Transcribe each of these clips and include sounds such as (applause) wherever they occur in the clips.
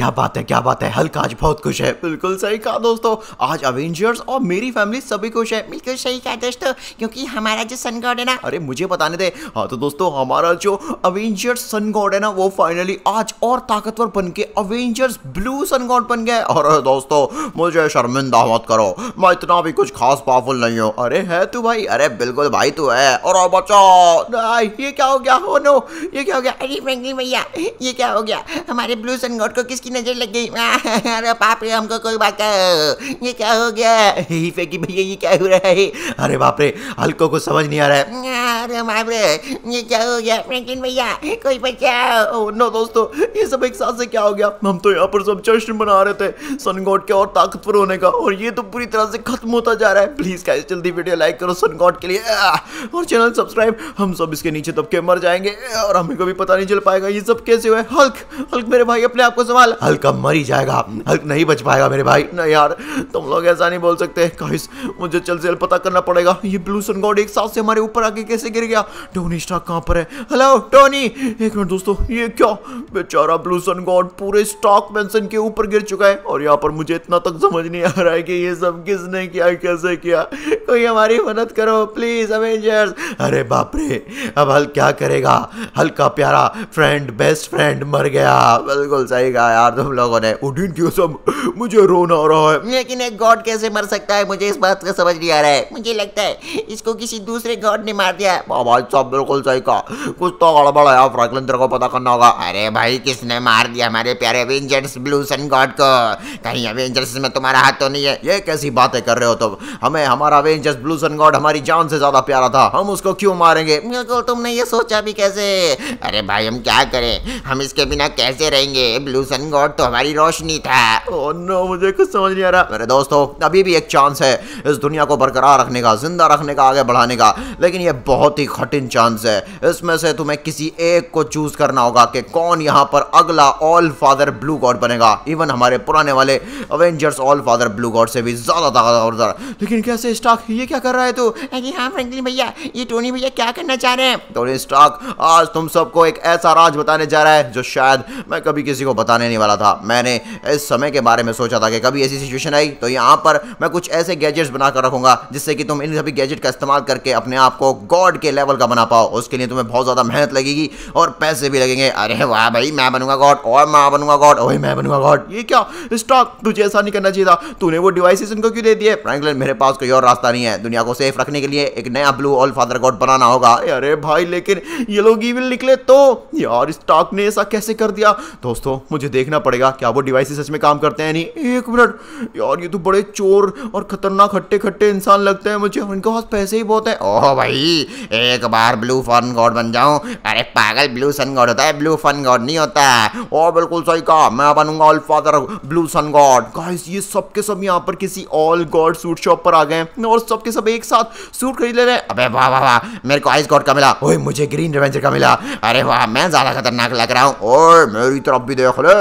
क्या बात है, क्या बात है? हल्क आज बहुत खुश है। बिल्कुल सही कहा दोस्तों। आज अवेंजर्स और मेरी फैमिली सभी खुश है। बिल्कुल सही कहा दोस्तों, क्योंकि हमारा जो सन गॉड है ना, अरे मुझे बताने दे। हाँ तो दोस्तों, हमारा जो अवेंजर्स सन गॉड है ना, वो फाइनली आज और ताकतवर बन के अवेंजर्स ब्लू सन गॉड बन गया और दोस्तों, मुझे शर्मिंदा मत करो। मैं इतना भी कुछ खास पावरफुल नहीं हूँ। अरे, है तू भाई? अरे, बिल्कुल भाई तू है। और बचाओ ये क्या हो गया? हो नो ये क्या हो गया? अरे फ्रेंकली भैया, ये क्या हो गया? हमारे ब्लू सन गॉड को किसकी नज़र लग गई। (laughs) अरे बाप रे हमको कोई बात ये क्या हो गया? (laughs) ही फेंकी भैया ये क्या हो रहा है? (laughs) अरे बाप रे हल्को को समझ नहीं आ रहा है। अरे बाप रे ये क्या हो गया? फ्रैंकलिन भैया कोई बचाओ। नो दोस्तों ये सब एक साथ से क्या हो गया? हम तो यहाँ पर सब जश्न मना रहे थे सन गॉड के और ताकतवर होने का और ये तो पूरी तरह से खत्म होता जा रहा है। प्लीज़ गाइस जल्दी वीडियो लाइक करो सन गॉड के लिए। और चैनल सब्सक्राइब हम सब इसके नीचे दबके मर जाएँगे और हमें कभी पता नहीं चल पाएगा ये सब कैसे हुए। हल्क हल्क मेरे भाई अपने आप को सवाल हल्क अब मर ही जाएगा। हल्क नहीं बच पाएगा मेरे भाई। नहीं यार, तुम लोग ऐसा नहीं बोल सकते। गाइस मुझे चल से पता करना पड़ेगा। ये ब्लू सन गॉड एक साथ से हमारे ऊपर आके कैसे गिर गया? टोनी स्टार्क कहाँ पर है? हेलो टोनी एक मिनट दोस्तों, ये क्या? बेचारा ब्लू सन गॉड पूरे स्टॉक मेंशन के ऊपर गिर चुका है। और यहाँ पर मुझे इतना तक समझ नहीं आ रहा है कि ये सब किसने किया, कैसे किया। कोई हमारी मदद करो प्लीज़ अवेंजर्स अरे बाप रे, अब हल क्या करेगा? हल्का प्यारा फ्रेंड बेस्ट फ्रेंड मर गया। बिल्कुल सही कहा यार। तुम लोगों ने उडिन क्यों सब? मुझे रोना आ रहा है। लेकिन एक गॉड कैसे मर सकता है? मुझे इस बात का समझ नहीं आ रहा है। मुझे लगता है इसको किसी दूसरे गॉड ने मार दिया। भाई सब बिल्कुल सही कहा। कुछ तो गड़बड़ है फ्रैंकलिन तेरे को पता करना होगा। अरे भाई किसने मार दिया हमारे प्यारे अवेंजर्स ब्लू सन गॉड को? कहीं अवेंजर्स में तुम्हारा हाथ तो नहीं है? ये कैसी बातें कर रहे हो तुम? हमें हमारा अवेंजर्स ब्लू सन गॉड हमारी जान से ज़्यादा प्यारा था। हम उसको क्यों मारेंगे? बिल्कुल तुमने ये सोचा भी कैसे? अरे भाई हम क्या करें? हम इसके बिना कैसे रहेंगे? ब्लू सन गॉड तो हमारी रोशनी था। ओ नो मुझे कुछ समझ नहीं आ रहा। मेरे दोस्तों अभी भी एक चांस है इस दुनिया को बरकरार रखने का ज़िंदा रखने का आगे बढ़ाने का। लेकिन ये बहुत ही कठिन चांस है। इसमें से तुम्हें किसी एक को चूज़ करना होगा कि कौन यहाँ पर अगला ऑल फादर ब्लू गॉड बनेगा। इवन हमारे पुराने वाले Avengers all father blue god से भी ज़्यादा ताकतवर। लेकिन कैसे स्टाक ये क्या कर रहा है तू? अरे हाँ फ्रेंकलिन भैया ये टोनी भैया क्या करना चाह रहे हैं? टोनी स्टाक आज तुम सबको एक ऐसा राज बताने जा रहा है जो शायद मैं कभी किसी को बताने नहीं वाला था। मैंने इस समय के बारे में सोचा था कि कभी ऐसी सिचुएशन आई तो यहाँ पर मैं कुछ ऐसे गैजेट्स बनाकर रखूँगा, जिससे कि तुम इन सभी गैजेट का इस्तेमाल करके अपने आप को गॉड के लेवल का बना पाओ। उसके लिए तुम्हें बहुत ज़्यादा मेहनत लगेगी और पैसे भी लगेंगे। अरे वाह भाई, मैं बनूँगा गॉड और मैं बनूँगा गॉड ओए, मैं बनूँगा गॉड ये क्या? स्टॉक तुझे ऐसा नहीं करना चाहिए था। तूने वो डिवाइसेस इनको क्यों दे दिए? फ्रैंकलिन मेरे पास कोई और रास्ता नहीं है। दुनिया को सेफ़ रखने के लिए एक नया ब्लू ऑल फादर गॉड बनाना होगा। अरे भाई, लेकिन ये लोग निकले तो? यार स्टॉक ने ऐसा कैसे कर दिया? दोस्तों, मुझे देखना पड़ेगा क्या वो डिवाइसेस सच में काम करते हैं नहीं। एक मिनट। यार, ये तो बड़े चोर और खतरनाक खट्टे खट्टे इंसान लगते हैं मुझे। उनके पास पैसे ही बहुत है। ओह भाई, एक बार ब्लू फन गॉड बन जाऊँ। अरे पागल ब्लू सन गॉड होता है। ब्लू फन गॉड नहीं होता। ओ बिल्कुल सही कहा। मैं बनूँगा all father blue sun god guys ये सब के सब यहाँ पर किसी ऑल गॉड सूट शॉप पर आ गए और सब के सब एक साथ सूट खरीद ले रहे हैं। अबे वाह वाह वाह। मेरे को आइस गॉड का मिला। ओए, मुझे ग्रीन रेवेंजर का मिला। अरे वाह, मैं ज़्यादा खतरनाक लग रहा हूँ। ओए, मेरी तरफ़ भी देख ले।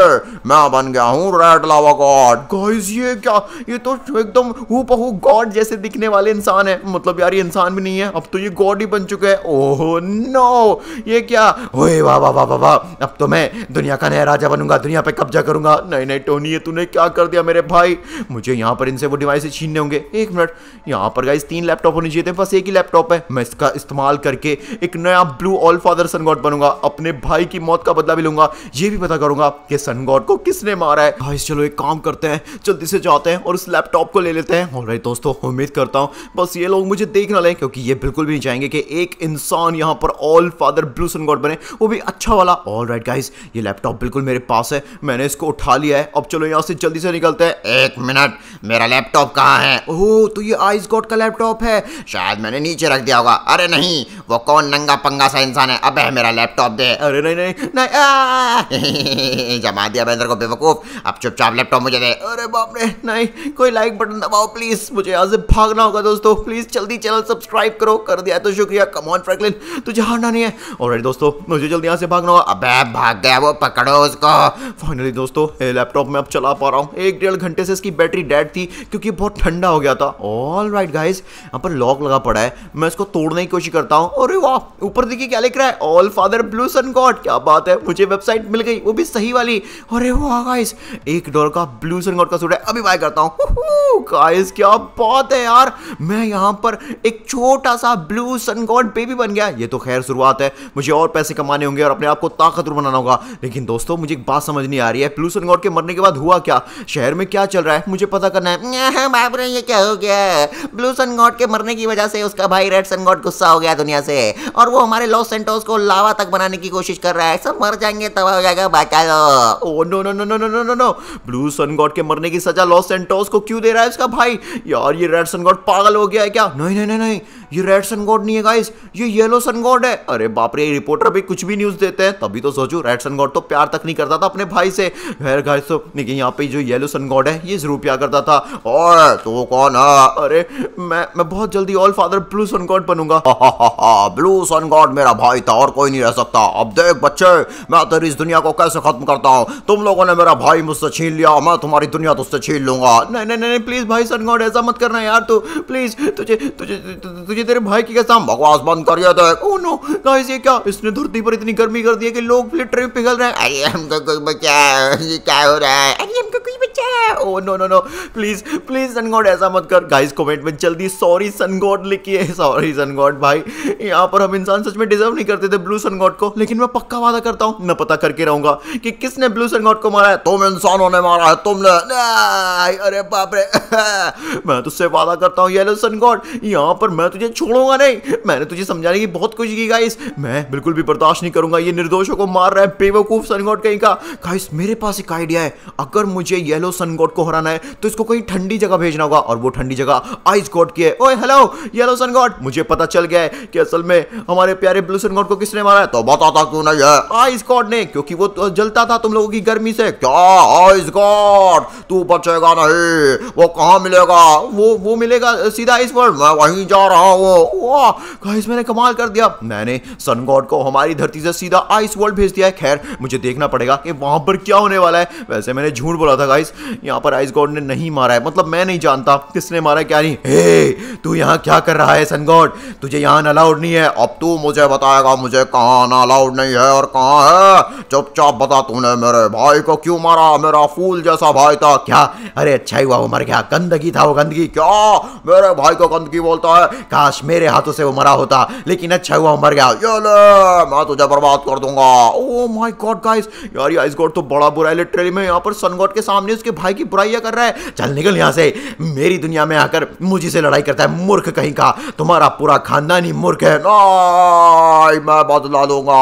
मैं बन गया हूँ रेड लावा गॉड गाइस ये क्या? ये तो एकदम हूबहू गॉड जैसे दिखने वाले इंसान है। मतलब यार, ये इंसान भी नहीं है। अब तो ये गॉड ही बन चुका है। ओह नो ये क्या? ओए, वाह वाह वाह वाह अब तो मैं दुनिया का नया राजा बनूँगा, दुनिया पे कब्जा करूँगा। नहीं नहीं टोनी ये तूने क्या कर दिया मेरे भाई? मुझे यहाँ पर इनसे वो डिवाइस छीनने होंगे। एक मिनट। यहाँ पर गाइस तीन लैपटॉप होने चाहिए थे, बस एक ही लैपटॉप है। मैं इसका इस्तेमाल करके एक नया blue all father sun god बनूँगा। अपने भाई की मौत का बदला भी लूँगा। ये भी पता करूँगा कि सन गॉड को किसने मारा है? गाइस चलो एक काम करते हैं, जल्दी से जाते हैं और उस लैपटॉप को ले लेते हैं। और दोस्तों, उम्मीद करता हूँ, बस ये लोग मुझे देख ना लें, क्योंकि ये बिल्कुल भी नहीं चाहेंगे कि एक इंसान यहाँ पर all father blue sun god बने, वो भी अच्छा वाला। ऑल राइट गाइस ये लैपटॉप बिल्कुल मेरे पास है, मैंने इसको उठा लिया है। अब चलो यहाँ से जल्दी से निकलते हैं। एक मिनट मेरा लैपटॉप कहाँ है? ओह तो ये आइस गॉड का लैपटॉप है। शायद मैंने नीचे रख दिया होगा। अरे नहीं, वो कौन नंगा पंगा सा इंसान है? अब है मेरा लैपटॉप दे। अरे नहीं नहीं नहीं (laughs) जमा दिया। मैं को बेवकूफ़। अब चुपचाप लैपटॉप मुझे दे। अरे बाप रे नहीं, कोई लाइक बटन दबाओ प्लीज़ मुझे यहाँ से भागना होगा दोस्तों। प्लीज़ जल्दी चैनल सब्सक्राइब करो। कर दिया तो शुक्रिया। कमॉन फ्रैंकलिन तुझे हारना नहीं है। और दोस्तों, मुझे जल्दी यहाँ से भागना होगा। अबे भाग गया वो, पकड़ो उसको। फाइनली दोस्तों लैपटॉप में अब चला पा रहा हूँ। एक डेढ़ घंटे से इसकी बैटरी डेड थी, क्योंकि बहुत ठंडा हो गया था। ऑल राइट गाइस यहाँ पर लॉक लगा पड़ा है। मैं इसको तोड़ने की कोशिश करता हूँ। अरे वाह, ऊपर देखिए क्या लिख रहा है। All father blue sun god क्या बात है, मुझे वेबसाइट मिल गई, वो भी सही वाली। अरे वाह गाइस एक डॉलर का ब्लू सन गॉड का सूट है। अभी बाय करता हूँ। गाइस क्या बात है यार। मैं यहाँ पर एक छोटा सा ब्लू सन गॉड बेबी बन गया। ये तो खैर शुरुआत है। मुझे और पैसे कमाने होंगे और अपने आप को ताकतवर बनाना होगा। लेकिन दोस्तों, मुझे एक बात समझ नहीं आ रही है। ब्लू सन गॉड के मरने के बाद हुआ क्या? शहर में क्या चल रहा है? मुझे पता करना है। (laughs) बाप रे ये क्या हो गया ब्लू सन गॉड के मरने की वजह से उसका भाई रेड सन गॉड गुस्सा हो गया दुनिया से। और वो हमारे लॉस सेंटोस को लावा तक बनाने की कोशिश कर रहा है। सब मर जाएँगे तब हो जाएगा लो। No no no no no no no no blue sun god के मरने की सजा लॉस सेंटोस को क्यों दे रहा है इसका भाई? यार, ये रेड सन गॉड पागल हो गया है क्या? नहीं नहीं नहीं नहीं। ये रेड सन गॉड नहीं है गाइस ये येलो सन गॉड है. अरे बाप रे रिपोर्टर भी कुछ भी न्यूज़ देते हैं, तभी तो सोचू रेड सन गॉड तो प्यार तक नहीं करता था अपने भाई से. खैर गाइस तो लेकिन यहाँ पे जो येलो सन गॉड है, ये ज़रूर प्यार करता था. और तो कौन है? अरे, मैं मैं बहुत जल्दी all father blue sun god बनूँगा. Blue sun god मेरा भाई था, और कोई नहीं रह सकता. अब देख बच्चे, मैं तेरी इस दुनिया को कैसे खत्म करता हूँ? तुम लोगों ने मेरा भाई मुझसे छीन लिया, मैं तुम्हारी दुनिया तुझसे छीन लूँगा. नहीं नहीं नहीं प्लीज़ भाई सन गॉड ऐसा मत करना यार तू. प्लीज़ तुझे तुझे तुझे तेरे भाई की कसम बकवास बंद कर करिए था ओ नो गाइस ये क्या? इसने धरती पर इतनी गर्मी कर दी है कि लोग लिटरली पिघल रहे हैं। अरे, हमको कोई बचा ये क्या हो रहा है? अरे, हमको कोई बच्चा ओ no no no please please sun god ऐसा मत कर. गाइस कमेंट में जल्दी सॉरी सन गॉड लिखिए. सॉरी सन गॉड भाई. यहाँ पर हम इंसान सच में डिजर्व नहीं करते थे ब्लू सन गॉड को. लेकिन मैं पक्का वादा करता हूँ, मैं पता करके रहूँगा कि किसने ब्लू सन गॉड को मारा है. तुम इंसानों ने मारा है. तुमने अरे बाप रे. (laughs) मैं तुझसे वादा करता हूँ येलो सन गॉड यहाँ पर मैं तुझे छोड़ूँगा नहीं. मैंने तुझे समझाने की बहुत कोशिश की गाइस मैं बिल्कुल भी बर्दाश्त नहीं करूँगा. ये निर्दोषों को मार रहा है बेवकूफ़ सन गॉड कहीं का. गाइस मेरे पास एक आइडिया है. अगर मुझे येलो सन गॉड को हराना है तो इसको कहीं ठंडी जगह भेजना होगा, और वो ठंडी जगह आइस गॉड की है। ओए हेलो येलो सन गॉड मुझे पता चल गया है कि असल में हमारे प्यारे ब्लू सन गॉड को किसने मारा है तो बताता क्यों नहीं है? आइस गॉड ने, क्योंकि वो तो जलता था तुम लोगों की गर्मी से। क्या आइस गॉड तू बचेगा नहीं, वो कहाँ मिलेगा? वो वो मिलेगा सीधा आइस वर्ल्ड मैं वहीं जा रहा हूँ। वाह मैंने कमाल कर दिया। मैंने सन गॉड को हमारी धरती से सीधा आइस वर्ल्ड भेज दिया है। खैर, मुझे देखना पड़ेगा कि वहाँ पर क्या होने वाला है। वैसे मैंने झूठ बोला था गाइस यहाँ पर आइस गॉड ने नहीं मारा है। मतलब मैं नहीं जानता किसने मारा क्या नहीं। हे, तू यहाँ क्या कर रहा है सन गॉड तुझे यहाँ अलाउड नहीं है। अब तू मुझे बताएगा, मुझे कहाँ अलाउड नहीं है और कहाँ है? चुपचाप बता तूने मेरे भाई को क्यों मारा? मेरा फूल जैसा भाई था। क्या? अरे अच्छा ही हुआ, वो मर गया। गंदगी था वो गंदगी। क्या? मेरे भाई को गंदगी बोलता है। काश मेरे हाथों से वो मरा होता। लेकिन अच्छा हुआ, वो मर गया। ये ले, मैं तुझे बर्बाद कर दूँगा। ओ माय गॉड गाइस यार, ये आइस गॉड तो बड़ा बुरा है लिटरली मैं यहाँ पर सन गॉड के सामने उसके भाई की बुराइयाँ कर रहा है। चल निकल यहाँ से। मेरी दुनिया में आकर मुझे से लड़ाई करता है मूर्ख कहीं का। तुम्हारा पूरा खानदान ही मूर्ख है। नहीं मैं बदला लूँगा।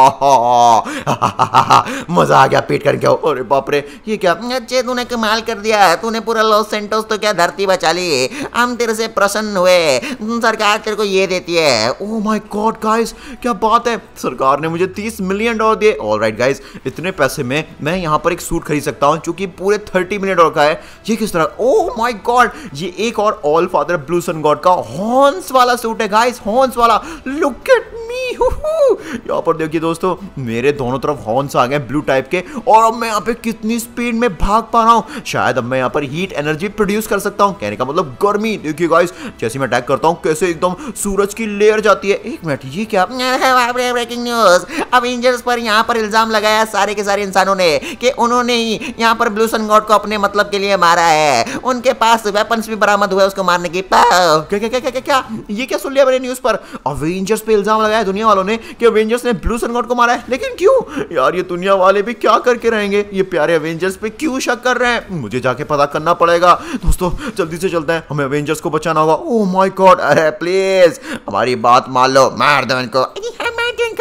(laughs) मज़ा आ गया पीट करके। अरे बाप रे, ये क्या? अच्छे, तूने कमाल कर दिया तूने पूरा लॉस सेंटोस तो क्या धरती बचा ली? हम तेरे से प्रसन्न हुए। सरकार तेरे को ये देती है। ओह माय गॉड गाइस क्या बात है? सरकार ने मुझे 30 मिलियन डॉलर दिए। ऑलराइट गाइस इतने पैसे में मैं यहाँ पर एक सूट खरीद सकता हूँ, जो कि पूरे 30 मिलियन डॉलर का है। ये किस तरह? ओह माय गॉड ये एक और all father blue sun god का हॉर्न्स वाला सूट है गाइस हॉर्न्स वाला। लुक एट मी यहाँ पर देखिए दोस्तों, मेरे दोनों तरफ़ हॉर्न्स आ गए ब्लू टाइप के, और अब मैं यहाँ पे कितनी स्पीड में भाग पा रहा हूँ। शायद अब मैं यहाँ पर हीट एनर्जी प्रोड्यूस कर सकता हूँ। कहने का मतलब गर्मी। देखिए गाइस जैसे मैं अटैक करता हूँ, कैसे एकदम सूरज की लेयर जाती है। एक मिनट ये क्या? ब्रेकिंग न्यूज़ अवेंजर्स पर यहाँ पर इल्ज़ाम लगाया सारे के सारे इंसानों ने कि उन्होंने ही यहाँ पर ब्लू सन गॉड को अपने मतलब के लिए मारा है। उनके पास वेपन्स भी बरामद हुए, उसको मारने की। क्या क्या क्या क्या क्या? ये क्या सुन लिया मैंने न्यूज़ पर? अवेंजर्स पे इल्ज़ाम लगाया दुनिया वालों ने कि अवेंजर्स ने ब्लू को मारा है। लेकिन क्यों? यार, ये दुनिया वाले भी क्या करके रहेंगे? ये प्यारे अवेंजर्स पे क्यों शक कर रहे हैं? मुझे जाके पता करना पड़ेगा। दोस्तों, जल्दी से चलते हैं। हमें अवेंजर्स को बचाना होगा। माय गॉड अरे प्लीज़ हमारी बात मान लो। मार दो इनको।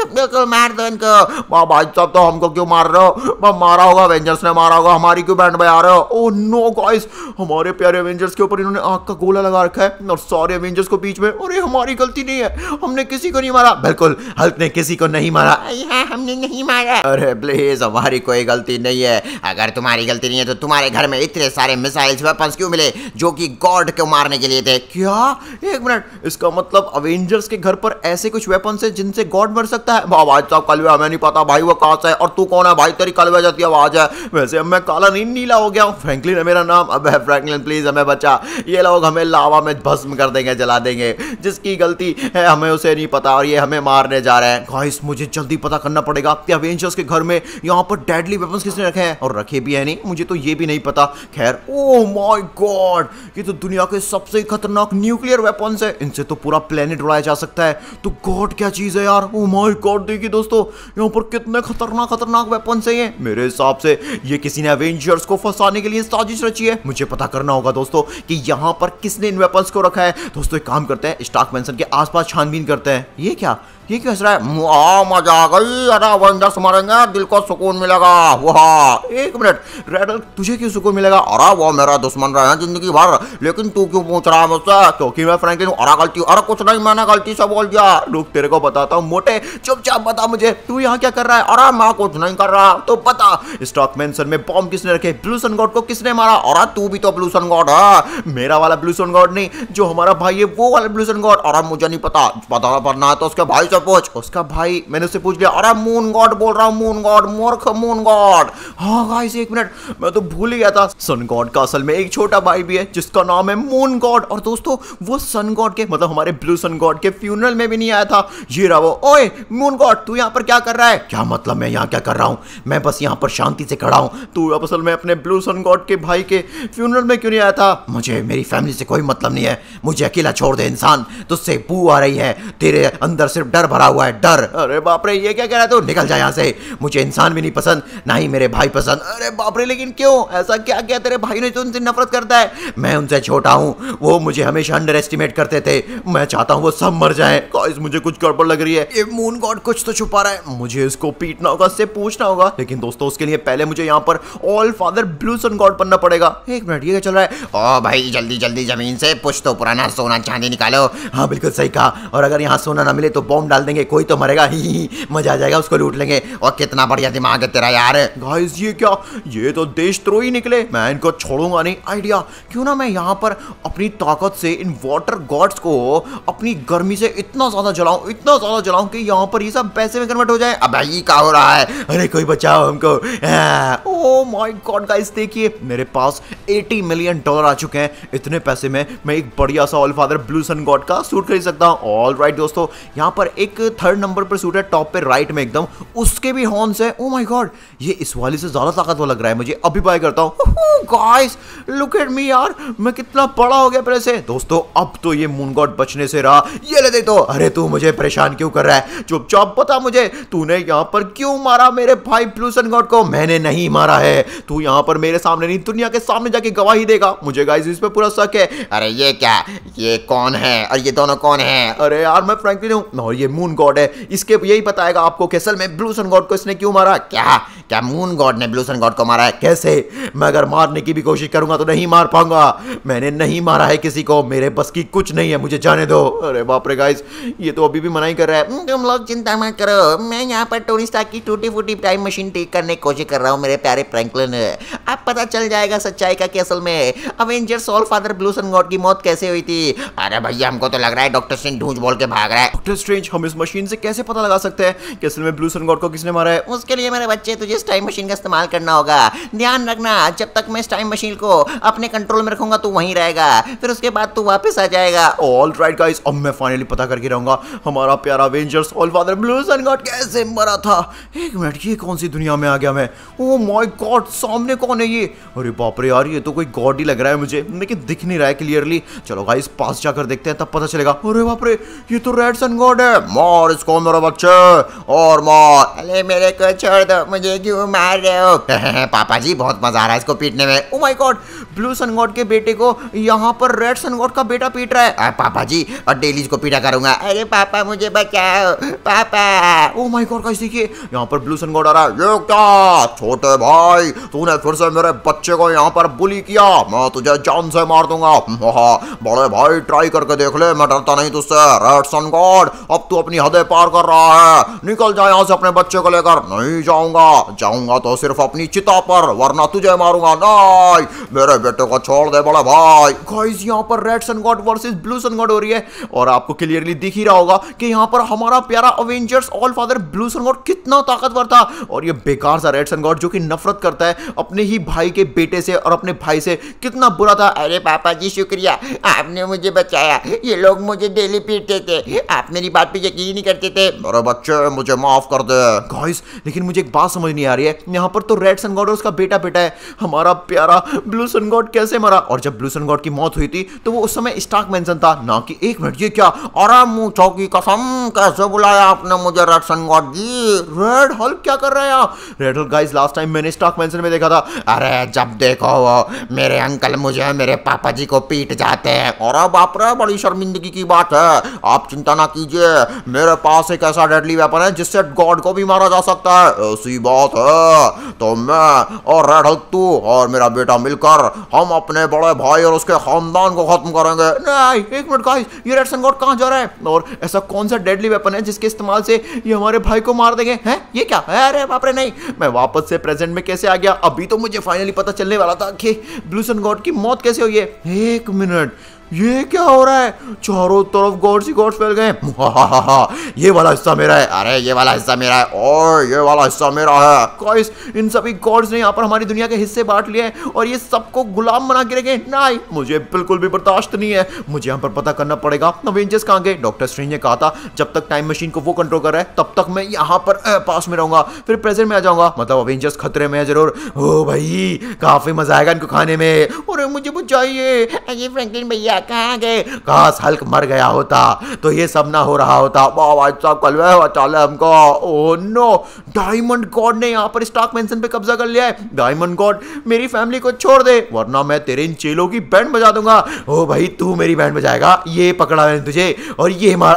बिल्कुल मार दो इनको। वाह भाई साहब तो हमको क्यों मार रहे हो? वाह मारा होगा अवेंजर्स ने मारा होगा हमारी क्यों बैंड बजा रहे हो? ओह नो गाइस हमारे प्यारे अवेंजर्स के ऊपर इन्होंने आग का गोला लगा रखा है और सारे अवेंजर्स को बीच में अरे हमारी गलती नहीं है हमने किसी को नहीं मारा। बिल्कुल हल्क ने किसी को नहीं मारा। हाँ हमने नहीं मारा। अरे प्लीज़ हमारी कोई गलती नहीं है। अगर तुम्हारी गलती नहीं है तो तुम्हारे घर में इतने सारे मिसाइल्स वेपन्स क्यों मिले जो कि गॉड को मारने के लिए थे? क्या? एक मिनट इसका मतलब अवेंजर्स के घर पर ऐसे कुछ वेपन्स है जिनसे गॉड मर सकता है भाई साहब, कलवे, हमें नहीं पता, भाई, वो कहाँ से है? और तू कौन है? भाई, तेरी कलवे जाती आवाज़ है। वैसे अब मैं काला नहीं नीला हो गया हूँ। फ्रैंकलिन है मेरा नाम। अब है फ्रैंकलिन प्लीज़ हमें बचा। ये लोग हमें लावा में भस्म कर देंगे, जला देंगे। जिसकी गलती है, हमें उसे नहीं पता और ये हमें मारने जा रहे हैं। गाइस मुझे जल्दी पता करना पड़ेगा कि अवेंजर्स के घर में यहाँ पर डेडली वेपन्स किसने रखे हैं? और रखे भी है नहीं? मुझे तो ये भी नहीं पता। खैर ओ माय गॉड ये तो दुनिया के सबसे खतरनाक न्यूक्लियर वेपन्स है। इनसे तो पूरा प्लेनेट उड़ाया जा सकता है। तो गॉड क्या चीज़ है यार? ओ माय गॉड देखिए दोस्तों? यहाँ पर कितने खतरनाक खतरनाक वेपन है मेरे हिसाब से ये किसी ने एवेंजर्स को फंसाने के लिए साजिश रची है। मुझे पता करना होगा दोस्तों कि यहाँ पर किसने इन वेपन्स को रखा है। दोस्तों, एक काम करते हैं स्टॉक मैंसन के आसपास छानबीन करते हैं। ये क्या? रहा है आ, मज़ा आ गई? अरे अवेंजर्स मरेंगे दिल को सुकून मिलेगा। वाह एक मिनट। रेडल तुझे क्यों सुकून मिलेगा? अरे वो मेरा दुश्मन रहे हैं ज़िंदगी भर। लेकिन तू क्यों पूछ रहा है मुझसे? क्योंकि मैं फ्रैंकलिन अरे गलती अरे कुछ नहीं मैंने गलती से बोल दिया। रुक तेरे को बताता हूँ मोटे चुपचाप बता मुझे तू यहाँ क्या कर रहा है? अरे मैं कुछ नहीं कर रहा तो बता। स्टॉक मेंशन में बॉम्ब किसने रखे? ब्लू सन गॉड को किसने मारा? अरे तू भी तो ब्लू सन गॉड है। मेरा वाला ब्लू सन गॉड नहीं जो हमारा भाई है वो वाला ब्लू सन गॉड। अरे मुझे नहीं पता पता पड़ना है तो उसके भाई पूछ उसका भाई मैंने उससे पूछ लिया, अरे मून गॉड बोल रहा हूँ मून गॉड मूर्ख मून गॉड हाँ गाइस एक मिनट मैं तो भूल ही गया था। सन गॉड का असल में एक छोटा भाई भी है, जिसका नाम है मून गॉड और दोस्तों, वो सन गॉड के मतलब हमारे ब्लू सन गॉड के फ्यूनरल में भी नहीं आया था। ये रहा वो, ओए मून गॉड तू यहाँ पर क्या कर रहा है? क्या मतलब मैं यहाँ क्या कर रहा हूँ? मैं बस यहाँ पर शांति से खड़ा हूँ। तू असल में अपने ब्लू सन गॉड के भाई के फ्यूनरल में क्यों नहीं आया था? मुझे, मेरी फैमिली से कोई मतलब नहीं है। मुझे अकेला छोड़ दे इंसान। तुझसे बू आ रही है। तेरे अंदर सिर्फ़ डर भरा हुआ है डर। अरे बाप रे ये क्या कह रहा है तू? निकल जा यहाँ से। मुझे इंसान भी नहीं पसंद ना ही मेरे भाई पसंद। अरे बाप रे लेकिन क्यों? ऐसा क्या क्या तेरे भाई ने जो उनसे नफरत करता है? मैं उनसे छोटा हूँ वो मुझे हमेशा अंडर एस्टिमेट करते थे। मैं चाहता हूँ वो सब मर जाए। मुझे कुछ गड़बड़ लग रही है। ये मून गॉड कुछ तो छुपा रहा है। मुझे इसको पीटना होगा इससे पूछना होगा। लेकिन दोस्तों उसके लिए पहले मुझे यहाँ पर all father blue sun god बनना पड़ेगा। एक मिनट ये क्या चल रहा है? ओ भाई जल्दी जल्दी ज़मीन से कुछ तो पुराना सोना चांदी निकालो। हाँ बिल्कुल सही कहा। और अगर यहाँ सोना ना मिले तो बॉम्ब डाल देंगे कोई तो मरेगा ही, ही मज़ा आ जाएगा उसको लूट लेंगे। और कितना बढ़िया दिमाग है तेरा यार। गाइस ये क्या? ये तो देशद्रोही निकले। मैं इनको छोड़ूँगा नहीं। आइडिया क्यों ना मैं यहाँ पर अपनी ताकत से इन वाटर गॉड्स को अपनी गर्मी से इतना ज़्यादा जलाऊं इतना ज़्यादा जलाऊं कि यहाँ पर ये सब पैसे में कन्वर्ट हो जाए। अब भाई क्या हो रहा है? अरे कोई बचाओ हमको। ओ माय गॉड गाइस देखिए मेरे पास 80 मिलियन डॉलर आ चुके हैं। इतने पैसे में मैं एक बढ़िया सा all father blue sun god का सूट खरीद सकता हूँ। ऑल राइट दोस्तों यहाँ पर एक थर्ड नंबर पर सूट है टॉप पे राइट में एकदम। उसके भी हॉर्न्स है। ओ माय गॉड ये इस वाली से ज़्यादा ताकतवर लग रहा है मुझे। अभी बाय करता हूँ। गाइस लुक एट मी यार, मैं कितना बड़ा हो गया पहले से। दोस्तों, अब तो ये मून गॉड बचने से रहा। ये ले दे तो। अरे तू मुझे परेशान क्यों कर रहा है? चुपचाप बता मुझे। तूने यहाँ पर क्यों मारा मेरे भाई ब्लू सन गॉड को? मैंने नहीं मारा है। तू यहाँ पर मेरे सामने नहीं, दुनिया के सामने जाके गवाही देगा। मुझे गाइस इस पे पूरा शक है। अरे ये क्या? ये कौन है? और ये दोनों कौन है? अरे यार, मैं फ्रैंकलिन हूँ। और ये मून गॉड है। इसके यही बताएगा आपको, कैसल में ब्लू सन गॉड को इसने क्यों मारा? क्या? क्या मून गॉड ने ब्लू सन गॉड को मारा है। कैसे? मैं अगर मारने की भी कोशिश करूँगा तो नहीं मार पाऊँगा। मैंने नहीं मारा है किसी को। मेरे बस की कुछ नहीं है मुझे जाने दो। अरे बाप रे गाइस ये तो अभी भी मना ही कर रहा है। तुम लोग चिंता मत करो। मैं यहाँ पर टोनी स्टार्क की टूटी फूटी टाइम मशीन ठीक करने की कोशिश कर रहा हूँ मेरे प्यारे फ्रैंकलिन अब पता चल जाएगा सच्चाई का कि असल में Avengers soul father blue sun god की मौत कैसे हुई थी। अरे भैया हमको तो लग रहा है डॉक्टर स्ट्रेंज ढूंढ बोल के भाग रहा है। डॉक्टर स्ट्रेंज हम इस मशीन से कैसे पता लगा सकते हैं कि असल में ब्लू सन गॉड को किसने मारा है? उसके लिए मेरे बच्चे तुझे इस टाइम मशीन का इस्तेमाल करना होगा। ध्यान रखना, जब तक मैं इस टाइम मशीन को अपने कंट्रोल में रखूँगा तू वहीं रहेगा। फिर उसके बाद तू वापस आ जाएगा। ऑल राइट गाइस अब मैं फाइनली पता करके रहूँगा, हमारा प्यारा Avengers all father blue sun god कैसे मरा था। एक मिनट ये कौन सी दुनिया में आ गया मैं? ओ माय गॉड सामने कौन है ये? अरे बाप रे यार, ये तो कोई गॉड ही लग रहा है मुझे। लेकिन दिख नहीं रहा है क्लियरली चलो गाइस पास जाकर देखते हैं, तब पता चलेगा। अरे बाप रे, ये तो रेड सन गॉड है। मार इसको मेरा बच्चे, और मार। अरे मेरे को छोड़ दो, मुझे क्यों मार रहे हो? (laughs) पापा जी, बहुत मज़ा आ रहा है इसको पीटने में। ओ my god blue sun god के बेटे को यहाँ पर रेड सन गॉड का बेटा पीट रहा है। पापा जी, और डेली इसको पीटा करूँगा। अरे पापा, मुझे बचाओ। पापा। ओ माय गॉड गाइस देखिए, यहाँ पर ब्लू सन गॉड आ रहा है। ये क्या? छोटे भाई, तूने फिर से मेरे बच्चे को यहाँ पर बुली किया। मैं तुझे जान से मार दूँगा। (laughs) बड़े भाई ट्राई करके देख ले, मैं डरता नहीं तुझसे। रेड सन गॉड अब तू अपनी हदें पार कर रहा है। निकल जा यहाँ से अपने बच्चे को लेकर। नहीं जाऊँगा। जाऊँगा तो सिर्फ़ अपनी चिता पर, वरना तुझे मारूँगा नहीं मेरे बेटे को छोड़ दे बड़ा भाई। गाइस यहाँ पर red sun god versus blue sun god हो रही है। और आपको क्लियरली दिख ही रहा होगा कि यहाँ पर हमारा प्यारा Avengers all father blue sun god कितना ताकतवर था। और ये बेकार सा रेड सन गॉड जो कि नफरत करता है, अपने ही भाई के बेटे से और अपने भाई से कितना बुरा था। अरे पापा जी, शुक्रिया। आपने मुझे बचाया। ये लोग मुझे डेली पीटते थे। आप मेरी बात पे यकीन नहीं करते थे। मेरे बच्चे, मुझे माफ़ कर दे। गाइस लेकिन मुझे एक बात समझ नहीं आ रही है। यहाँ पर तो रेड सन गॉड और उसका बेटा बेटा है। हमारा प्यारा ब्लू सन गॉड कैसे मरा? और जब ब्लू सन गॉड की मौत हुई थी तो वो उस समय स्टाक मेंशन था। ना कि एक मिनट, ये क्या? अरे मुँह चौकी कसम, कैसे बुलाया आपने मुझे red sun god ji? Red Hulk क्या कर रहा है red Hulk guys last time मैंने स्टॉक मेंशन में देखा था। अरे, जब देखो वो मेरे अंकल मुझे मेरे पापा जी को पीट जाते हैं। और अब आप रे बड़ी शर्मिंदगी की बात है। आप चिंता ना कीजिए। मेरे पास एक ऐसा डेडली वेपन है, जिससे गॉड को भी मारा जा सकता है। ऐसी बात है तो मैं और रेड हल्क तू और मेरा बेटा मिलकर हम अपने बड़े भाई और उसके खानदान को खत्म करेंगे। नहीं, एक मिनट गाइस ये रेड सन गॉड कहाँ जा रहा है? और ऐसा कौन सा डेडली वेपन है जिसके इस्तेमाल से ये हमारे भाई को मार देंगे? हैं? ये क्या? है अरे बाप रे, नहीं। मैं वापस से प्रेजेंट में कैसे आ गया? अभी तो मुझे फाइनली पता चलने वाला था कि ब्लू सन गॉड की मौत कैसे हुई है। एक मिनट। ये क्या हो रहा है? चारों तरफ़ गॉड्स ही गॉड्स फैल गए ये वाला हिस्सा मेरा है। अरे, ये वाला हिस्सा मेरा है। और ये वाला हिस्सा मेरा है। गाइस इन सभी गॉड्स ने यहाँ पर हमारी दुनिया के हिस्से बांट लिए हैं और ये सबको गुलाम बना के रखे नहीं, मुझे बिल्कुल भी बर्दाश्त नहीं है। मुझे यहाँ पर पता करना पड़ेगा। अवेंजर्स कहाँ गए? डॉक्टर स्ट्रेंज ने कहा था, जब तक टाइम मशीन को वो कंट्रोल कर रहा है, तब तक मैं यहाँ पर पास में रहूँगा। फिर प्रेजेंट में आ जाऊँगा। मतलब अवेंजर्स खतरे में है ज़रूर। ओ भाई, काफ़ी मज़ा आएगा इनको खाने में। और मुझे बुझाइए फ्रैंकलिन भैया कहाँ गए? काश हल्क मर गया होता? तो ये सब ना हो रहा होता। हमको। ओ नो, डायमंड गॉड ने यहाँ पर स्टॉक मेंशन पे कब्जा कर लिया है। डायमंड गॉड, मेरी फैमिली को छोड़ दे, वरना मैं तेरे इन चेलों की बैंड बजा दूँगा। ओ भाई, तू मेरी बैंड बजाएगा, ये पकड़ा मैंने तुझे, और ये मार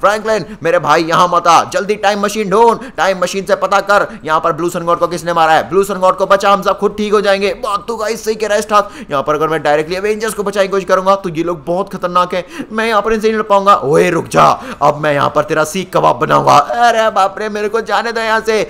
फ्रैंकलिन, मेरे भाई, यहाँ मत आ। जल्दी टाइम मशीन ढूंढ, टाइम मशीन से पता कर, यहाँ पर ब्लू सन गॉड को किसने मारा है? ब्लू सन गॉड को बचा, हम सब खुद ठीक हो जाएँगे। बात तू गाइस सही कह रहा है स्टॉक यहाँ पर अगर मैं डायरेक्टली अवेंजर्स को बचाने की कोशिश करूँगा तो ये लोग बहुत खतरनाक है। मैं यहाँ पर इनसे नहीं लड़ पाऊँगा। ओए, रुक जा। अब मैं यहाँ पर तेरा सीख कबाब बनाऊँगा। अरे बाप रे मेरे को जाने दो यहाँ से।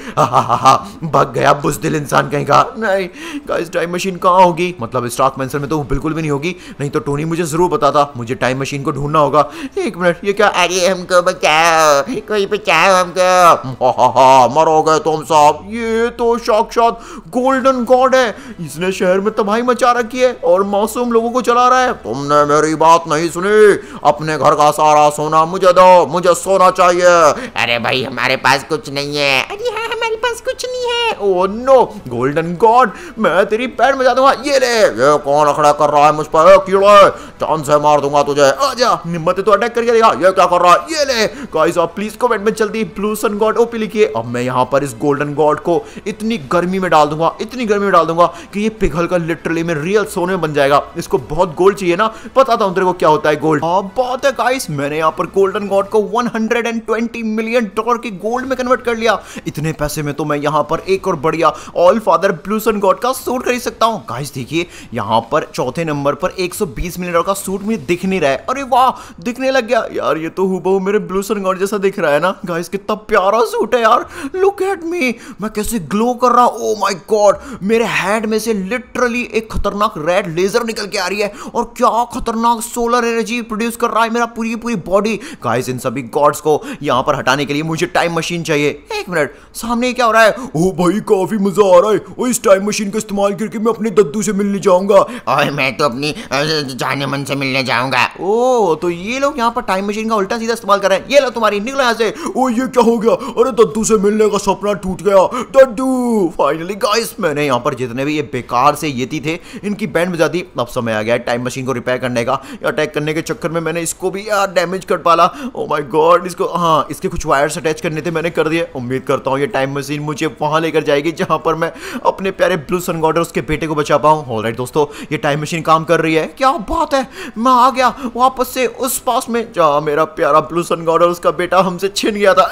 भग गया बुजदिल इंसान कहीं का। नहीं गाइस टाइम मशीन कहाँ होगी? मतलब स्टॉक मेंशन में तो बिल्कुल भी नहीं होगी। नहीं तो टोनी मुझे ज़रूर बताता। मुझे टाइम मशीन को ढूंढना होगा। एक मिनट ये क्या? अरे हमको बचाओ। कोई बचाओ हमको। मरोगे तुम सब। ये तो साक्षात गोल्डन गॉड है। इसने शहर में तबाही मचा रखी है और मासूम लोगों को चला रहा है। तुमने मेरी बात नहीं सुनी। अपने घर का सारा सोना मुझे दो मुझे सोना चाहिए। अरे भाई हमारे पास कुछ नहीं है। अरे हाँ पास कुछ नहीं है। ओ नो गोल्डन गॉड मैं तेरी पैर में जा दूँगा। ये ले, ये कौन अखड़ा कर रहा है मुझ पर? कीड़े चाँद से मार दूँगा तुझे। आजा हिम्मत तो अटैक करके देगा ये क्या कर रहा है? ये ले। गाइस आप प्लीज़ कमेंट में जल्दी ब्लू सन गॉड ओपी लिखिए। अब मैं यहाँ पर इस गोल्डन गॉड को इतनी गर्मी में डाल दूँगा, इतनी गर्मी में डाल दूँगा कि ये पिघल कर लिटरली में रियल सोने में बन जाएगा। इसको बहुत गोल्ड चाहिए ना। पता था तेरे को क्या होता है गोल्ड अब बात है गाइस मैंने यहाँ पर गोल्डन गॉड को 120 मिलियन डॉलर की गोल्ड में कन्वर्ट कर लिया। इतने पैसे में तो मैं यहाँ पर एक और बढ़िया all father blue sun god का सूट खरीद सकता हूँ। गाइस देखिए, यहाँ पर चौथे नंबर पर 120 मिलियन का सूट मुझे दिख नहीं रहा है। अरे वाह, दिखने लग गया। यार, ये तो हु मेरे ब्लूसन गॉड जैसा दिख रहा है ना। गाइस कितना प्यारा सूट है यार। लुक एट मी मैं कैसे ग्लो कर रहा हूँ? ओ माय गॉड मेरे हेड में से लिटरली एक खतरनाक रेड लेजर निकल के आ रही है और क्या खतरनाक सोलर एनर्जी प्रोड्यूस कर रहा है मेरा पूरी पूरी बॉडी गाइस इन सभी गॉड्स को यहाँ पर हटाने के लिए मुझे टाइम मशीन चाहिए। एक मिनट सामने क्या हो रहा है। ओ भाई काफ़ी मज़ा आ रहा है। ओ इस टाइम मशीन का इस्तेमाल करके मैं अपने दद्दू से मिलने जाऊँगा। और मैं तो अपनी जाने मन से मिलने जाऊँगा। ओ तो ये लोग यहाँ पर टाइम मशीन का उल्टा सीधा इस्तेमाल कर रहे हैं। ये लो तुम्हारी निकलो यहाँ से। ओ ये क्या हो गया? अरे दद्दू से मिलने का सपना टूट गया। दद्दू फाइनली गाइस मैंने यहाँ पर जितने भी ये बेकार से येती थे इनकी बैंड बजा दी। अब समय आ गया टाइम मशीन को रिपेयर करने का। अटैक करने के चक्कर में मैंने इसको भी यार डैमेज कर पाला। ओ माय गॉड इसको हाँ इसके कुछ वायर्स अटैच करने थे मैंने कर दिए। उम्मीद करता हूँ ये टाइम मशीन मुझे वहाँ लेकर जाएगी, जहाँ पर मैं अपने प्यारे ब्लू सन गॉड उसके बेटे को बचा पाऊँ। ऑलराइट दोस्तों, ये टाइम मशीन काम कर रही है। क्या बात है? मैं आ गया, वापस से उस पास में, जहाँ मेरा प्यारा ब्लू सन गॉड उसका बेटा हमसे छिन गया था।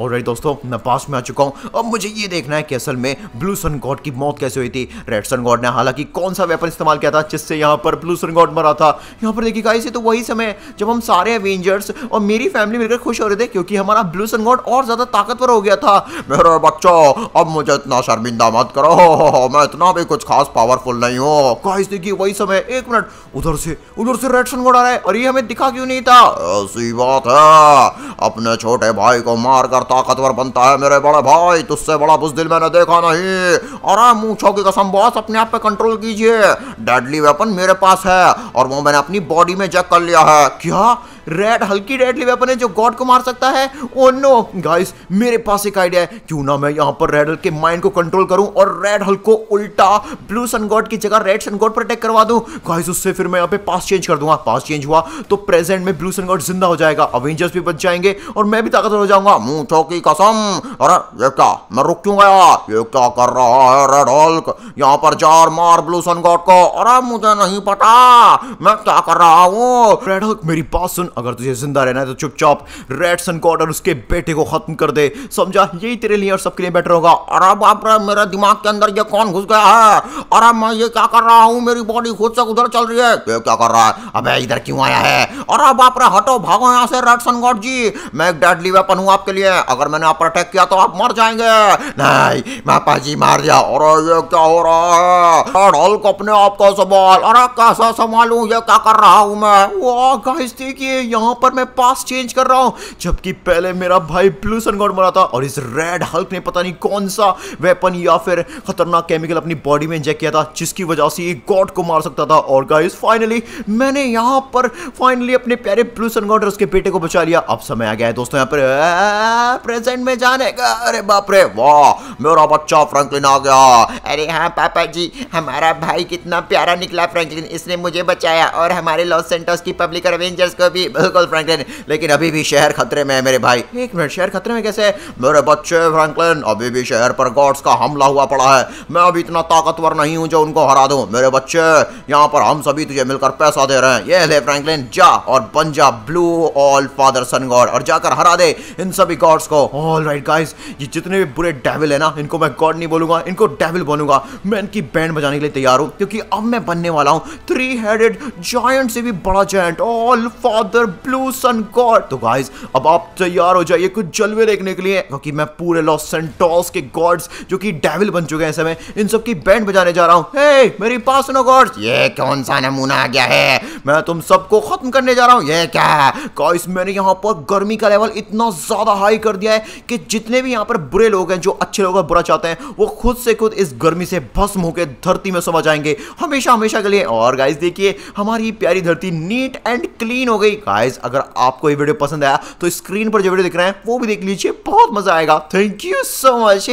ऑलराइट दोस्तों, मैं पास में आ चुका हूँ। अब मुझे ये देखना है कि असल में ब्लू सन गॉड की मौत कैसे हुई थी। रेड सन गॉड ने हालाँकि कौन सा वेपन इस्तेमाल किया था, जिससे यहाँ पर ब्लू सन गॉड मरा था? यहाँ पर देखिए गाइस ये तो वही समय जब हम सारे एवेंजर्स और मेरी फैमिली मिलकर खुश हो रहे थे, क्योंकि हमारा ब्लू सन गॉड और ज़्यादा ताकतवर हो गया था। मेरे बच्चों अब मुझे इतना शर्मिंदा मत करो। हो, हो, हो, मैं इतना भी कुछ खास पावरफुल नहीं हूँ। गाइस देखिए वही समय एक मिनट। उधर से उधर से रेड सन आ रहा है और ये हमें दिखा क्यों नहीं था? ऐसी बात है। अपने छोटे भाई को मारकर ताकतवर बनता है मेरे बड़े भाई तुझसे बड़ा बुजदिल मैंने देखा नहीं। और मूछों की कसम बॉस अपने आप पे कंट्रोल कीजिए। डेडली वेपन मेरे पास है और वो मैंने अपनी बॉडी में चेक कर लिया है। क्या? रेड हल्की डेडली वेपन है जो गॉड को मार सकता है। ओ नो गाइस मेरे पास एक आइडिया है। क्यों ना मैं यहाँ पर रेड हल्क के माइंड को कंट्रोल करूँ और रेड हल्क को उल्टा ब्लू सन गॉड की जगह रेड सन गॉड पर अटैक करवा दूँ। गाइस उससे फिर मैं यहाँ पे पास चेंज कर दूँगा। पास चेंज हुआ तो प्रेजेंट में ब्लू सन गॉड ज़िंदा हो जाएगा। अवेंजर्स भी बच जाएँगे और मैं भी ताकतवर हो जाऊँगा। मुँह की कसम। अरे, ये क्या? मैं रुक क्यों गया? ये क्या कर रहा है रेड हल्क यहाँ पर जार मार ब्लू सन गॉड को। अरे, मुझे नहीं पता। मैं क्या कर रहा हूँ? रेड हल्क मेरी बात सुन। अगर तुझे ज़िंदा रहना है तो चुपचाप रेड सन गॉड और उसके बेटे को खत्म कर दे। समझा? यही तेरे लिए और सबके लिए बेटर होगा। अरे बाप रे, मेरे दिमाग के अंदर ये कौन घुस गया है? अरे मैं ये क्या कर रहा हूँ? मेरी बॉडी खुद से उधर चल रही है। ये क्या कर रहा है? अबे, इधर क्यों आया है? अरे बाप रे, हटो, भागो यहाँ से रेड सन गॉड जी। मैं एक डेडली वेपन हूँ आपके लिए। अगर मैंने आप पर अटैक किया तो आप मर जाएँगे। नहीं पापा जी मार दिया। और ये क्या हो रहा है? हल्क अपने आप को संभाल। अरे कैसा संभालू? ये क्या कर रहा हूँ मैं? वाह गाइस देखिए यहाँ पर मैं पास चेंज कर रहा हूँ। जबकि पहले मेरा भाई ब्लू सन गॉड मरा था और इस रेड हल्क ने पता नहीं कौन सा वेपन या फिर खतरनाक केमिकल अपनी बॉडी में इंजेक्ट किया था, जिसकी वजह से ये गॉड को मार सकता था। और गाइस फाइनली मैंने यहाँ पर फाइनली अपने प्यारे ब्लू सन गॉड और उसके बेटे को बचा लिया। अब समय आ गया है दोस्तों, यहाँ पर प्रेजेंट में जाने का। अरे बाप रे, वाह, मेरा बच्चा फ्रैंकलिन आ गया। अरे हाँ पापा जी, हमारा भाई कितना प्यारा निकला फ्रैंकलिन इसने मुझे बचाया और हमारे लॉस सेंटोस की पब्लिक और अवेंजर्स को भी। बिल्कुल फ्रैंकलिन लेकिन अभी भी शहर खतरे में है, मेरे भाई। एक मिनट, शहर खतरे में कैसे मेरे बच्चे फ्रैंकलिन अभी भी शहर पर गॉड्स का हमला हुआ पड़ा है। मैं अभी इतना ताकतवर नहीं हूँ जो उनको हरा दूँ। मेरे बच्चे, यहाँ पर हम सभी तुझे मिलकर पैसा दे रहे हैं। ये ले फ्रैंकलिन जा और बन जा blue all father sun god और जाकर हरा दे इन सभी गॉड्स को। ऑल राइट गाइस ये जितने भी बुरे डेविल है ना, इनको मैं गॉड नहीं बोलूँगा, इनको डेविल बोलूँगा। मैं इनकी बैंड बजाने के लिए तैयार हूँ, क्योंकि अब मैं बनने वाला हूँ। थ्री हेडेड जायंट से भी बड़ा giant all father blue sun god तो गाइस अब आप तैयार हो जाइए कुछ जलवे देखने के लिए, क्योंकि मैं पूरे लॉस सेंटोस के गॉड्स जो कि डेविल बन चुके हैं समय, इन सब की बैंड बजाने जा रहा हूँ। हे मेरी पास सुनो गॉड्स ये कौन सा नमूना आ गया है? मैं तुम सबको खत्म करने जा रहा हूँ। ये क्या गाइस मैंने यहाँ पर गर्मी का लेवल इतना ज़्यादा हाई कर दिया है कि जितने भी यहाँ पर बुरे लोग हैं, जो अच्छे लोग बुरा चाहते हैं, वो खुद से खुद इस गर्मी से भस्म होकर धरती में समा जाएँगे। हमेशा हमेशा के लिए। और गाइस देखिए, हमारी प्यारी धरती नीट एंड क्लीन हो गई। गाइस अगर आपको ये वीडियो पसंद आया तो स्क्रीन पर जो वीडियो दिख रहे हैं, वो भी देख लीजिए, बहुत मज़ा आएगा। Thank you so much